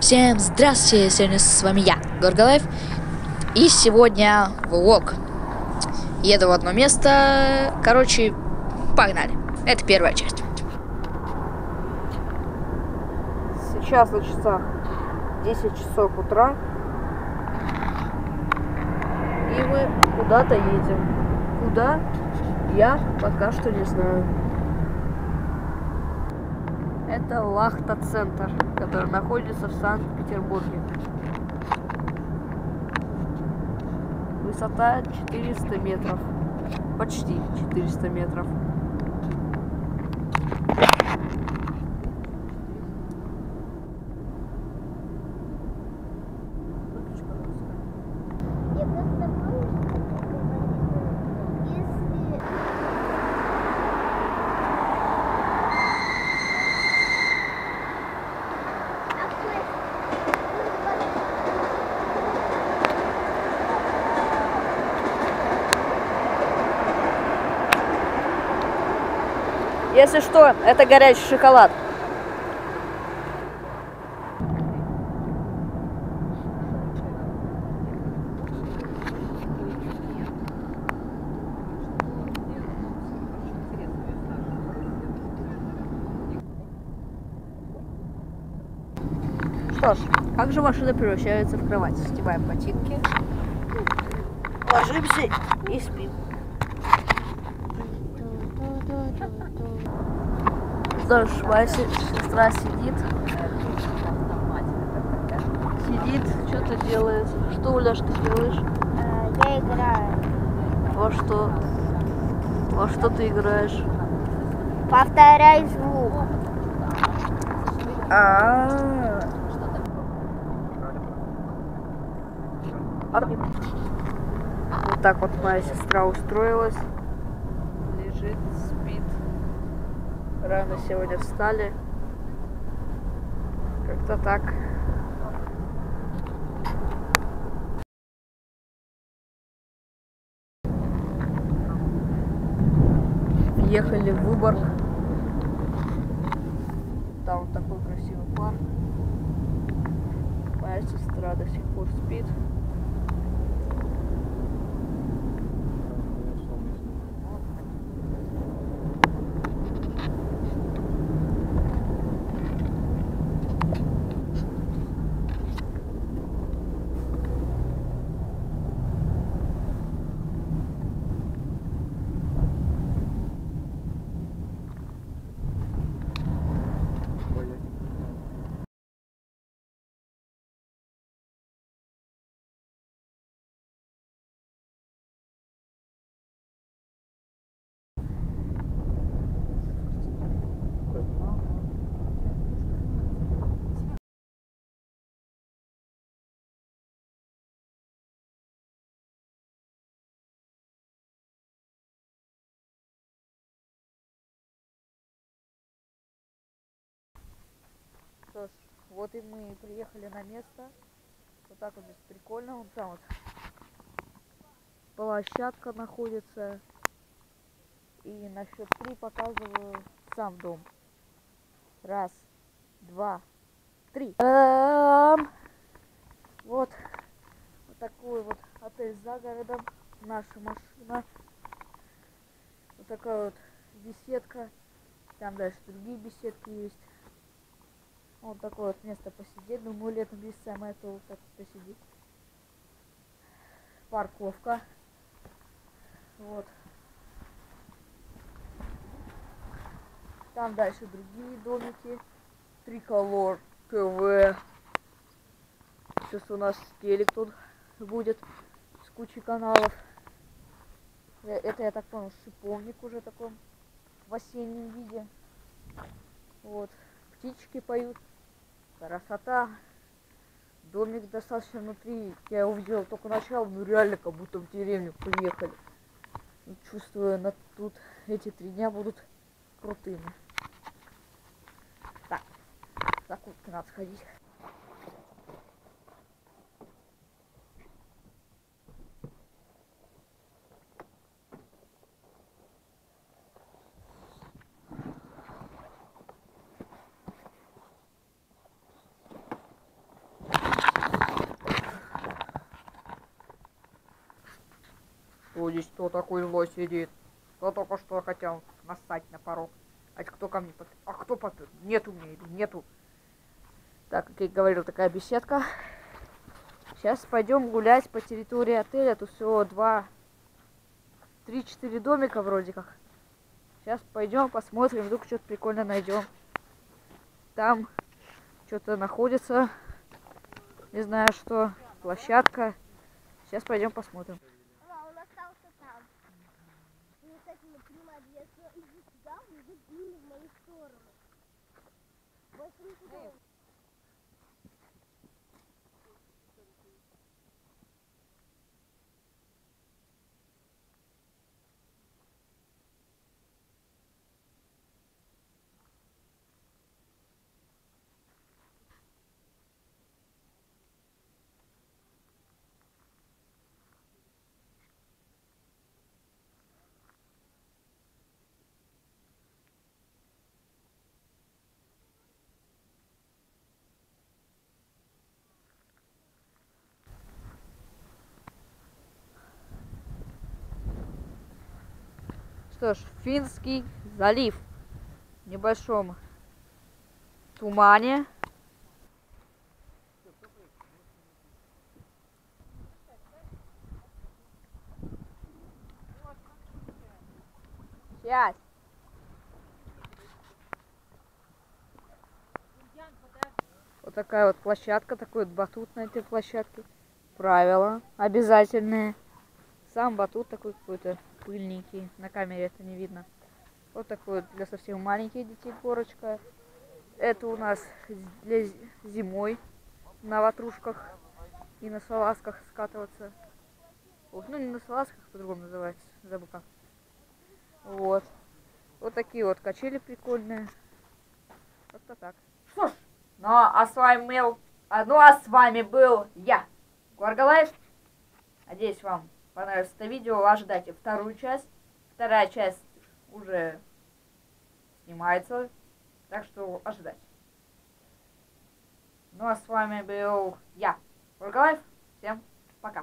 Всем здравствуйте, сегодня с вами я, Горгалайф, и сегодня влог. Еду в одно место, короче, погнали. Это первая часть. Сейчас на часах 10 часов утра. И мы куда-то едем. Куда? Я пока что не знаю. Это Лахта-центр, который находится в Санкт-Петербурге. Высота 400 метров. Почти 400 метров. Я просто помню, что ты говорила, если А Если что, это горячий шоколад. Что ж, как же машина превращается в кровать? Снимаем ботинки, ложимся и спим. Что ж, моя се- сестра сидит. Сидит, что-то делает. Что, Уляш, ты делаешь? я играю. Во что? Во что ты играешь? Повторяй звук. А. Вот так вот моя сестра устроилась. Лежит, спит. Рано сегодня встали. Как-то так. Ехали в Выборг. Там такой красивый парк. Моя сестра до сих пор спит. Что ж, вот и мы приехали на место. Вот так вот здесь прикольно. Вон там вот площадка находится. И на счет три показываю сам дом. Раз, два, три. Та-дам! Вот. Вот такой вот отель за городом. Наша машина. Вот такая вот беседка. Там дальше другие беседки есть. Вот такое вот место посидеть. Думаю, летом здесь самое то вот так посидеть. Парковка. Вот. Там дальше другие домики. Триколор ТВ. Сейчас у нас телек тут будет с кучей каналов. Э, Это, я так понял, шиповник уже таком в осеннем виде. Вот. Птички поют. Красота. Домик достаточно внутри. Я увидел только начало, ну реально как будто в деревню приехали. Ну, Чувствую, на тут эти три дня будут крутыми. Так, за курткой надо сходить. Здесь кто такой злой сидит? Кто только что хотел нассать на порог? А кто ко мне под... А кто под... Нету мне, иду, нету. Так, как я говорил, такая беседка. Сейчас пойдем гулять по территории отеля. Тут всего два, три-четыре домика вроде как. Сейчас пойдем посмотрим, вдруг что-то прикольно найдем. Там что-то находится. Не знаю что. Площадка. Сейчас пойдем посмотрим. Hey. Что ж, Финский залив. В небольшом тумане. Сейчас. Вот такая вот площадка, такой вот батут на этой площадке. Правила обязательные. Сам батут такой какой-то пыльненький. На камере это не видно. Вот такой для совсем маленьких детей горочка. Это у нас для зимой на ватрушках и на салазках скатываться. Вот, ну не на салазках, по-другому называется, забыл как. Вот. Вот такие вот качели прикольные. Как-то так. Что ж, ну а с вами был, а, ну а с вами был я, Горгалайф. Надеюсь, вам понравилось это видео. Ожидайте вторую часть. Вторая часть уже снимается. Так что ожидайте. Ну а с вами был я, Горгалайф. Всем пока.